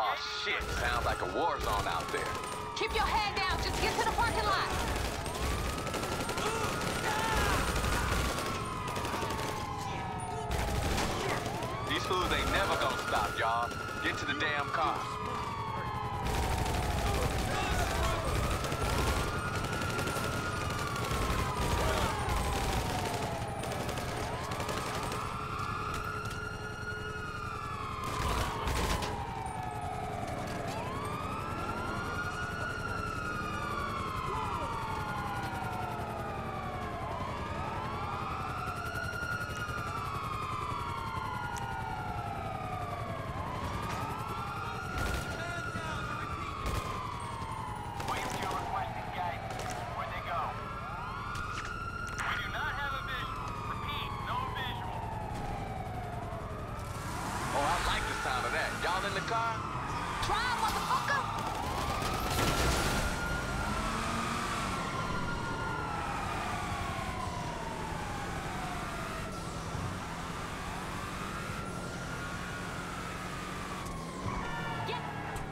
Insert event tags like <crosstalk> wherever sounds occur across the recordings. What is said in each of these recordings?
Oh shit, sounds like a war zone out there. Keep your head down. Just get to the parking lot. These fools ain't never gonna stop, y'all. Get to the damn car. Waiting for your requested guidance. Where'd they go? We do not have a visual. Repeat, no visual. Oh, I like the sound of that. Y'all the car? Drive, motherfucker.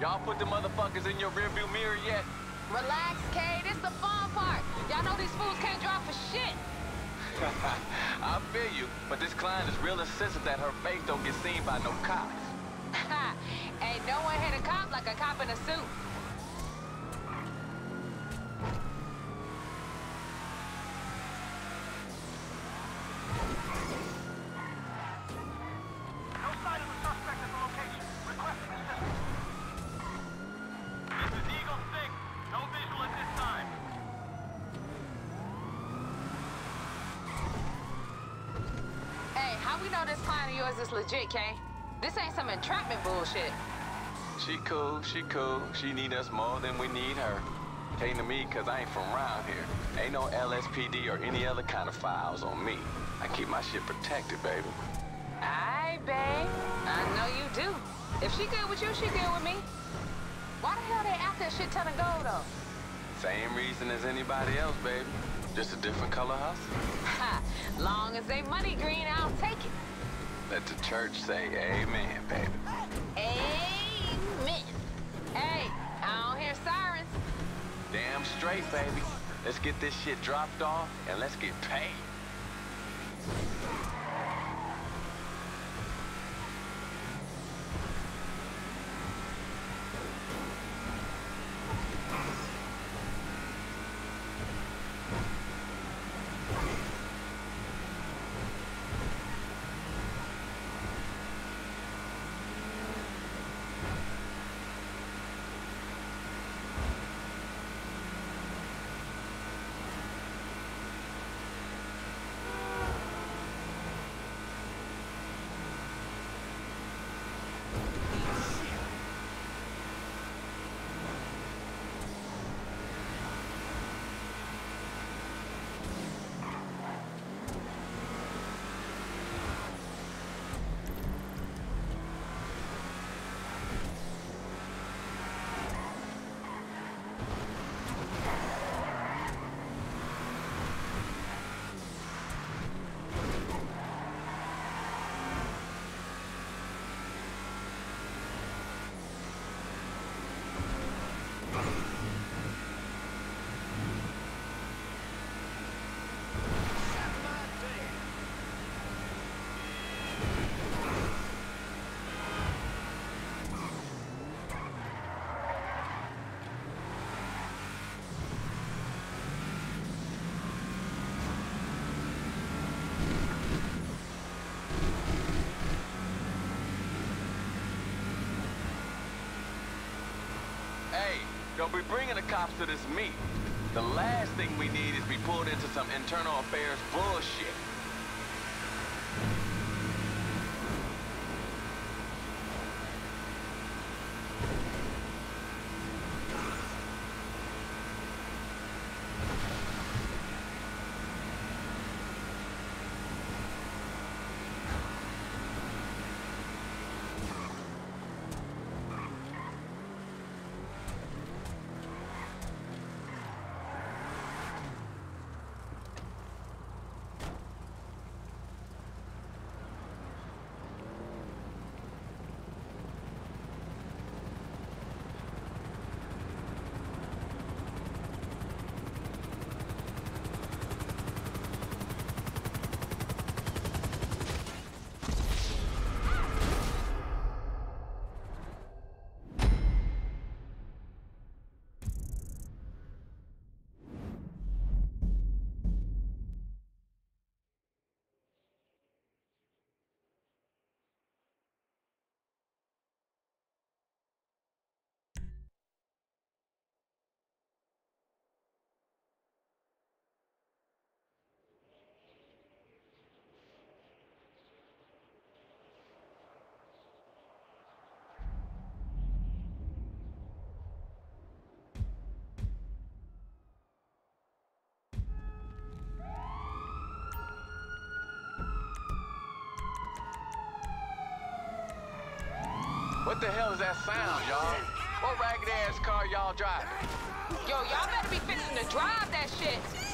Y'all put the motherfuckers in your rearview mirror yet? Relax, Kay. This the fun part. Y'all know these fools can't drive for shit. <laughs> I feel you, but this client is real insistent that her face don't get seen by no cops. Like a cop in a suit. No sign of the suspect at the location. Requesting assistance. This is Eagle 6. No visual at this time. Hey, how we know this client of yours is legit, Kay? This ain't some entrapment bullshit. She cool, she cool. She need us more than we need her. Came to me cause I ain't from around here. Ain't no LSPD or any other kind of files on me. I keep my shit protected, baby. Aye, babe. I know you do. If she good with you, she good with me. Why the hell they after a shit ton of gold, though? Same reason as anybody else, baby. Just a different color hustle. Ha! Long as they money green, I'll take it. Let the church say amen, baby. Baby. Let's get this shit dropped off and let's get paid. Hey, be bringing the cops to this meet. The last thing we need is be pulled into some internal affairs bullshit. What the hell is that sound, y'all? What ragged ass car y'all driving? Yo, y'all better be fixing to drive that shit.